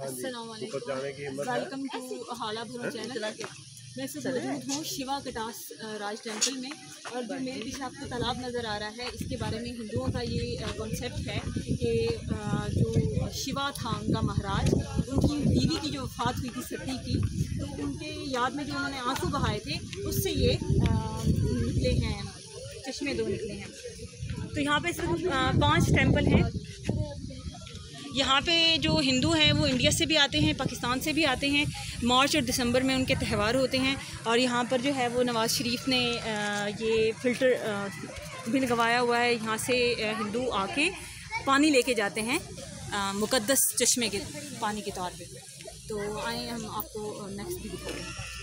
Welcome to हाला भरो channel मैं इस मौजूद हूँ शिवा कटास राज टेंपल में। और जो मेरे पीछे आपको तालाब नज़र आ रहा है इसके बारे में हिंदुओं का ये कॉन्सेप्ट है कि जो शिवा था उनका महाराज उनकी बीवी की जो वफात हुई थी सती की तो उनके याद में जो उन्होंने आँसू बहाए थे उससे ये निकले हैं चश्मे दो निकले हैं। तो यहाँ पे सिर्फ़ पाँच टेंपल हैं। यहाँ पे जो हिंदू हैं, वो इंडिया से भी आते हैं, पाकिस्तान से भी आते हैं। मार्च और दिसंबर में उनके त्यौहार होते हैं और यहाँ पर जो है वो नवाज़ शरीफ ने ये फ़िल्टर भी लगवाया हुआ है। यहाँ से हिंदू आके पानी लेके जाते हैं मुक़द्दस चश्मे के, पानी के तौर पे। तो आए हम आपको नेक्स्ट भी दिखाते हैं।